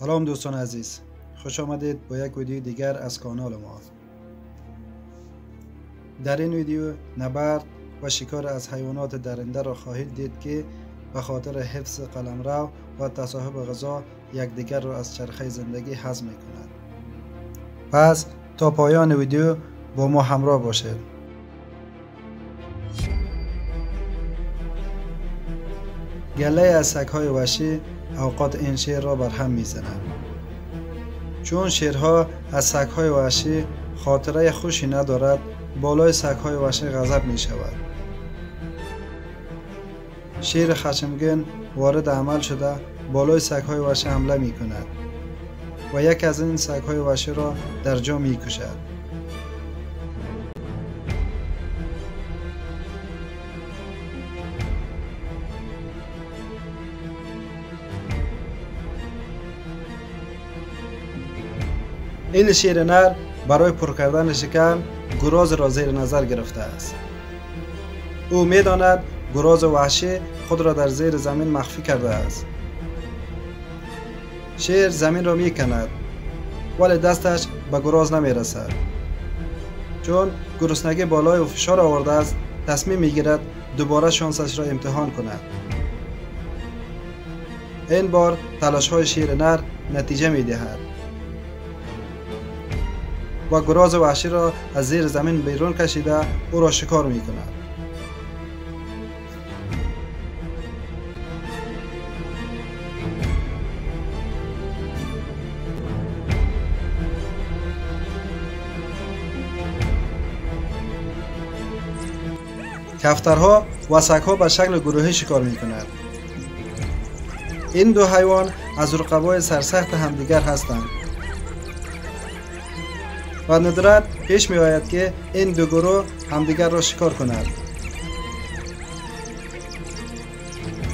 سلام دوستان عزیز. خوش آمدید با یک ویدیو دیگر از کانال ما. در این ویدیو نبرد و شکار از حیوانات درنده را خواهید دید که به خاطر حفظ قلمرو و تصاحب غذا یکدیگر را از چرخه زندگی حذف می کند پس تا پایان ویدیو با ما همراه باشید. گله از سگهای وحشی اوقات این شیر را بر هم می‌زنند. چون شیرها از سگهای وحشی خاطره خوشی ندارد بالای سگهای وحشی غضب می شیر خشمگین وارد عمل شده بالای سگهای وحشی حمله می کند و یک از این سگهای وحشی را در جا می کشد این شیر نر برای پر کردن شکم گراز را زیر نظر گرفته است. او می‌داند گراز وحشی خود را در زیر زمین مخفی کرده است. شیر زمین را می کند ولی دستش به گراز نمی رسد. چون گرسنگی بالای و فشار آورده است تصمیم می گیرد دوباره شانسش را امتحان کند. این بار تلاش های شیر نر نتیجه می دهد. و گراز وحشی را از زیر زمین بیرون کشیده او را شکار می کند. کفترها و سگها به شکل گروهی شکار می کند. این دو حیوان از رقبای سرسخت همدیگر هستند و ندرت پیش می آید که این دو گروه همدیگر را شکار کنند.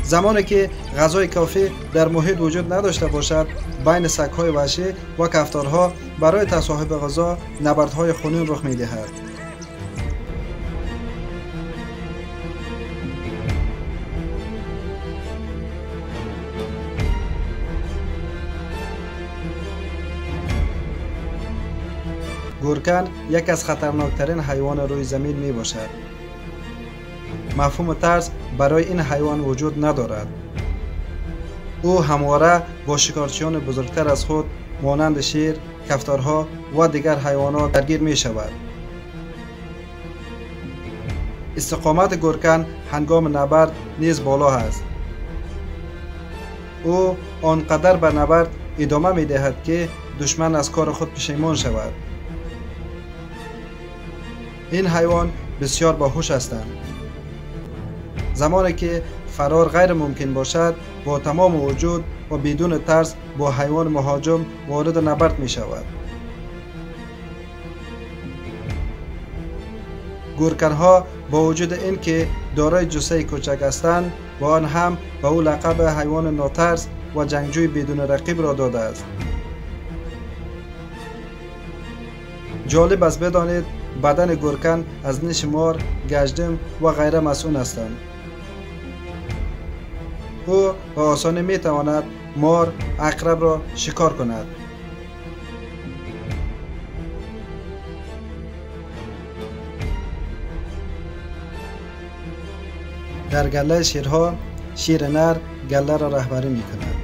زمانی که غذای کافی در محیط وجود نداشته باشد بین سگهای وحشی و کفتارها برای تصاحب غذا نبردهای خونین رخ می دهد گورکن یک از خطرناکترین حیوان روی زمین می باشد. مفهوم ترس برای این حیوان وجود ندارد. او همواره با شکارچیان بزرگتر از خود مانند شیر، کفتارها و دیگر حیوانات درگیر می شود. استقامت گورکن هنگام نبرد نیز بالا است. او آنقدر به نبرد ادامه می دهد که دشمن از کار خود پشیمان شود. این حیوان بسیار باهوش هستند. زمانی که فرار غیر ممکن باشد با تمام وجود و بدون ترس با حیوان مهاجم وارد نبرد می شود گورکنها با وجود اینکه دارای جسه کوچک هستند و آن هم به او لقب حیوان ناترس و جنگجوی بدون رقیب را داده است. جالب است بدانید بدن گرکن از نیش مار، گشدم و غیره مسئول هستند. او به آسانی می تواند مار اقرب را شکار کند. در گله شیرها شیر نر گله را رهبری می کند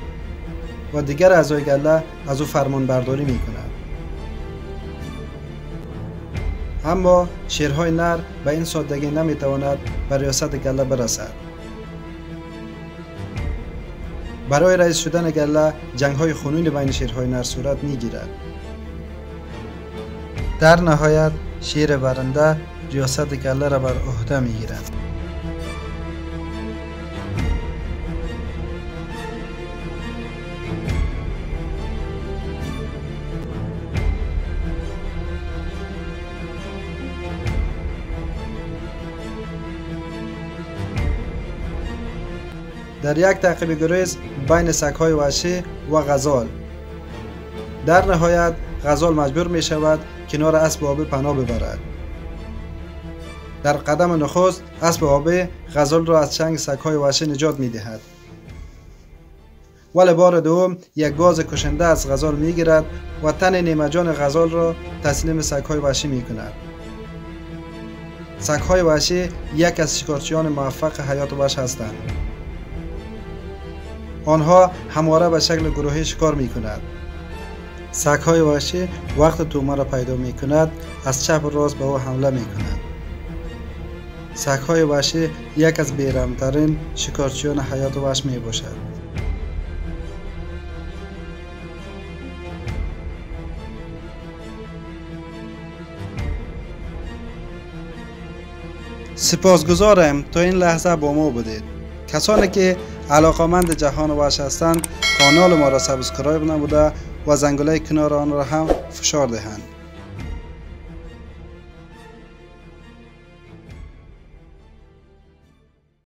و دیگر اعضای گله از او فرمان برداری می کند. اما شیرهای نر به این سادگی نمی‌تواند به ریاست گله برسد. برای رئیس شدن گله جنگ های خونین بین شیرهای نر صورت می‌گیرد. در نهایت شیر برنده ریاست گله را بر عهده می‌گیرد. در یک تعقیب گریز بین سگهای وحشی و غزال. در نهایت غزال مجبور می شود کنار اسب آبی پناه ببرد. در قدم نخست اسب آبی غزال را از چنگ سگهای وحشی نجات می دهد ولی بار دوم یک گاز کشنده از غزال می‌گیرد و تن نیمجان غزال را تسلیم سگهای وحشی می کند سگهای وحشی یک از شکارچیان موفق حیات وحش هستند. آنها همواره به شکل گروهی شکار می کند سگهای وحشی وقت تومه را پیدا می کند از چپ راست به او حمله می کند سگهای وحشی یک از بیرمترین شکارچیان حیات وحش می باشد سپاسگزارم تا این لحظه با ما بودید. کسانی که علاقمند جهان وحش هستند. کانال ما را سابسکرایب نموده و زنگوله کنار آن را هم فشار دهند.